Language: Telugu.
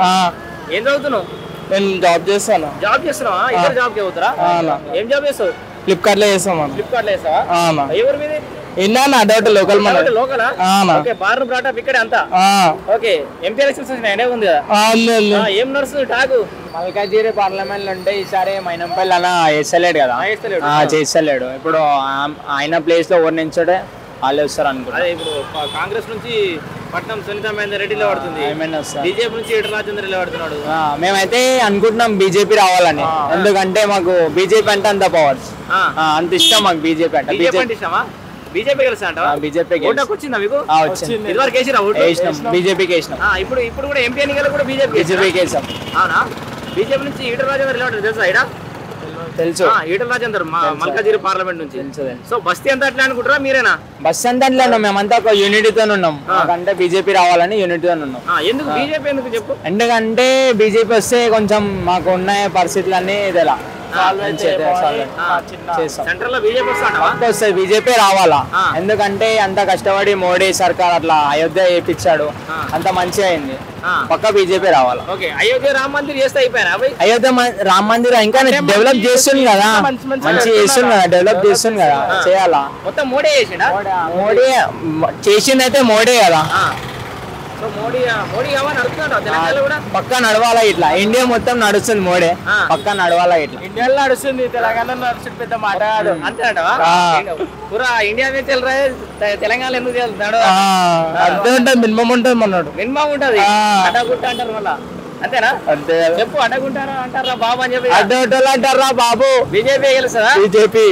ఆ, ఏం చదువుతున్నావు? నేను జాబ్ చేస్తాను. జాబ్ చేస్తున్నావా? ఇద్దరు జాబ్కి అవుతారా ఆ, అన్న. ఏం జాబ్ చేస్తావు? ఫ్లిప్కార్ట్లో చేస్తాం అన్న. ఫ్లిప్కార్ట్లో చేస్తావా? ఎవరు మీది? అడౌట్ లోకల్ మన ఓకే బార్న్ బ్రాటప్ ఇక్కడే అంతా? ఆ, ఓకే ఎంపీ ఎలక్షన్స్ వచ్చినాయి ఉంది కదా? ఏం నడుస్తుంది? టాకు. మల్కాజిరి పార్లమెంట్లో ఉంటే ఈసారి మైనంపల్లి అన్న వేస్తలేడు కదా. చేస్తలేడు. ఇప్పుడు ఆయన ప్లేస్లో ఎవరు నించుంటే వాళ్ళు వస్తారు అనుకుంటా. అదే ఇప్పుడు కాంగ్రెస్ నుంచి పట్నం సునీత మహేందర్ రెడ్డి పడుతుంది బీజేపీ నుంచి ఈటల రాజేందర్ పడుతున్నాడు మేమైతే అనుకుంటున్నాం బీజేపీ రావాలని. ఎందుకంటే మాకు బీజేపీ అంటే అంత పవర్స్ ఆ, అంత ఇష్టం మాకు బీజేపీ అంటే. బీజేపీ ఇష్టమా? బీజేపీ బీజేపీ ఓటాకు వచ్చిందా మీకు? ఇదివరకు ఓటు? వేసినాం. బీజేపీకి వేసినాం. ఆ, ఇప్పుడు ఇప్పుడు కూడా ఎంపీ ఎన్నికలు కూడా బీజేపీ బీజేపీకి వేసాం. అవునా? బీజేపీ నుంచి ఈటల రాజేందర్ తెలుసా ఈడ? తెలుసు. ఈటల రాజేందర్ మల్కాజిరి పార్లమెంట్ నుంచి. సో బస్తీ అంతా అట్లా అనుకుంటారా మీరేనా? బస్ అంతా అట్లా ఉన్నాం? మేమంతా ఒక యూనిటీతో ఉన్నాం. మాకంటే బీజేపీ రావాలని యూనిటీతో ఉన్నాం. ఎందుకు? బీజేపీ ఎందుకు చెప్పు? ఎందుకంటే బీజేపీ వస్తే కొంచెం మాకు ఉన్న పరిస్థితులన్నీ ఇదిలా. బీజేపీ రావాలా. ఎందుకంటే అంత కష్టపడి మోడీ సర్కార్ అట్లా అయోధ్య చేయించాడు. ఆ. అంత మంచిగా అయింది. పక్క బీజేపీ రావాలా? అయోధ్య రామ మందిర్ చేస్తే అయిపోయినా అయోధ్య రామ మందిరం ఇంకా డెవలప్ చేస్తుంది కదా. మంచి చేస్తుంది కదా డెవలప్ చేస్తుంది కదా. చేయాలా? మొత్తం మోడీ చేసిండా? మోడీ చేసింది అయితే మోడీ కదా. పక్క నడవాలా ఇట్లా? ఇండియా మొత్తం నడుస్తుంది మోడీ. పక్క నడవాలా ఇట్లా? ఇండియాలో నడుస్తుంది తెలంగాణ నడుస్తుంది పెద్ద మాట. కాదు అంతే అంటవా ఆ. పూరా ఇండియా మీద తెలంగాణ ఎందుకు అంతే ఉంటుంది మినిమం ఉంటుంది మన్నాడు. మినిమం ఉంటది. అడ్డగుట్ట అంటారు మళ్ళా. అంతేనా? అంతే. చెప్పు అడ్డగుంటారా అంటారా బాబు అని చెప్పి అడ్డోటోళ్ళు అంటారా బాబు? బీజేపీ గెలుస్తుందా? బీజేపీ.